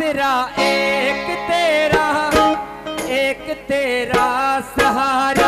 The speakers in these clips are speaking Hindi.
आसरा एक तेरा एक तेरा सहारा।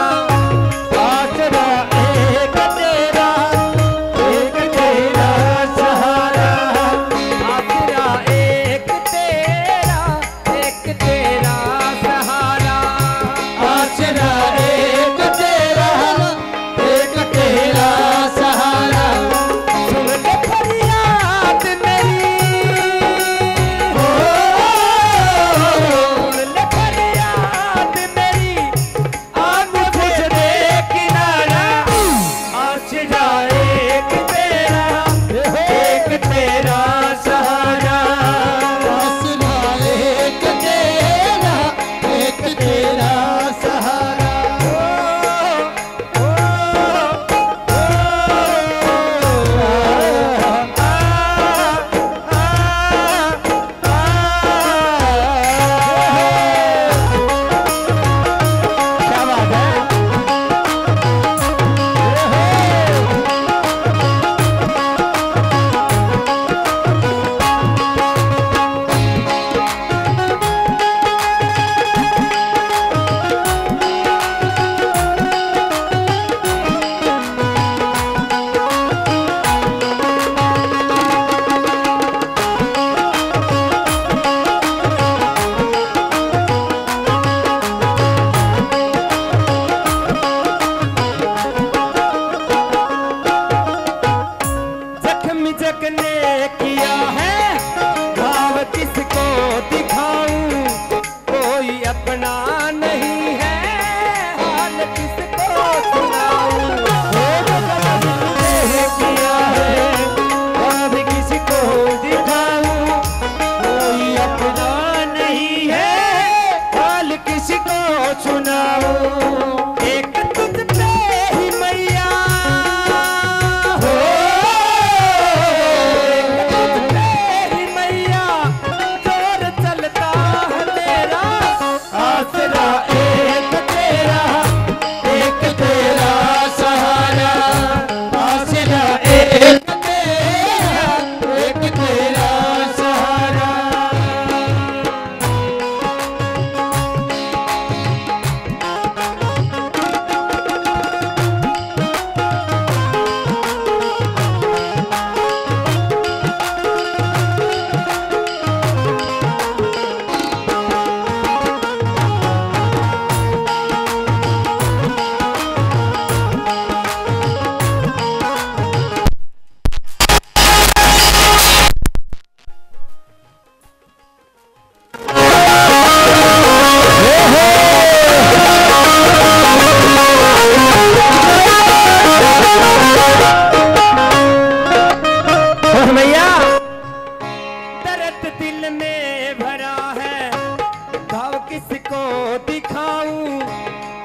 किसको दिखाऊँ?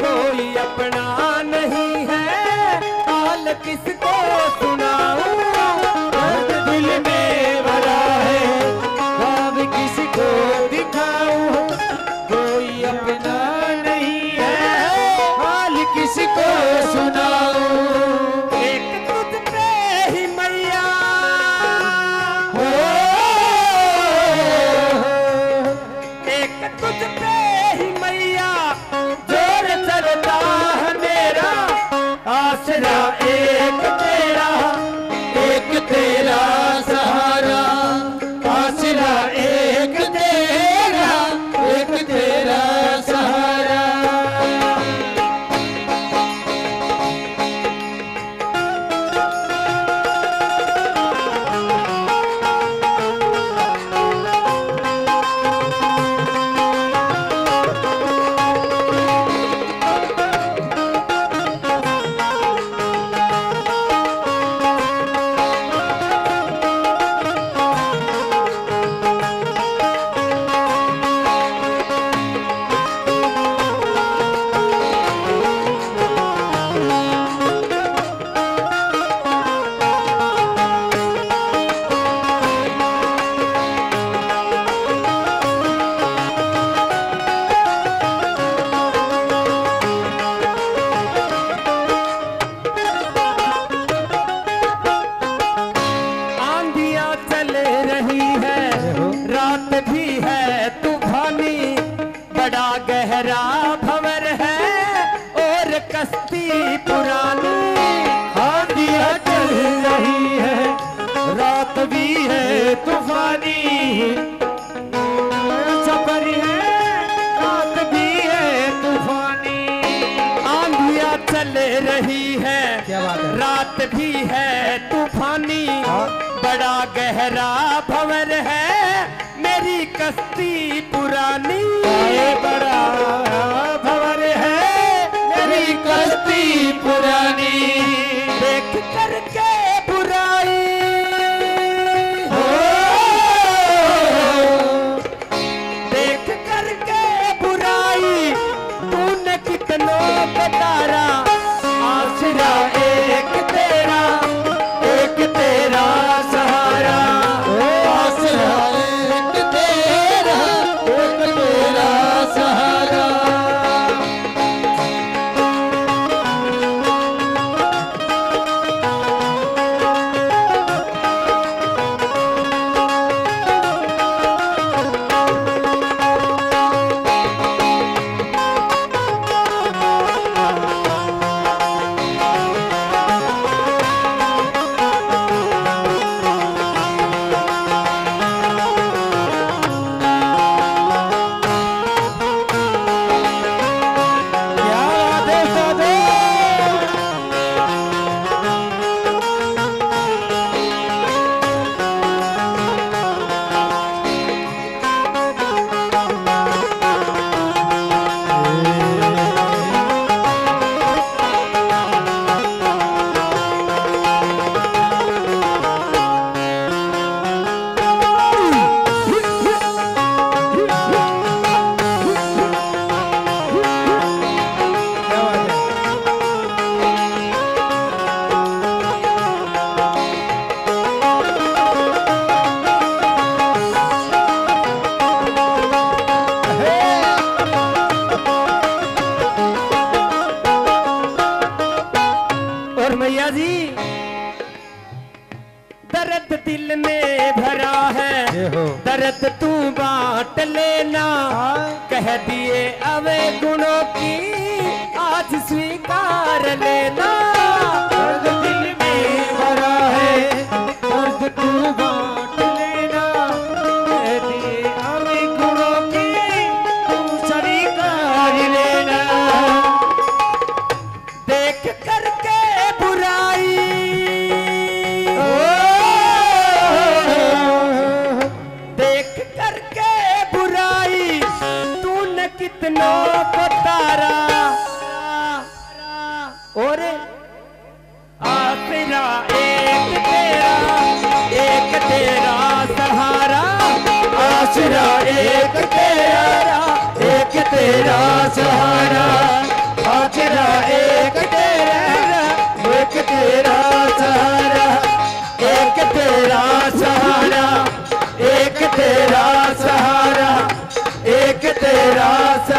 कोई अपना नहीं है। हाल किस करता है मेरा आसरा एक भी है तूफानी। सफ़र है रात भी है तूफानी। आंधिया चल रही है क्या बात है? रात भी है तूफानी। हाँ। बड़ा गहरा भंवर है मेरी कश्ती पुरानी। बड़ा भैया जी। दर्द दिल में भरा है। दर्द तू बांट लेना। हाँ। कह दिए अवे गुणों की आज स्वीकार लेना। तेरा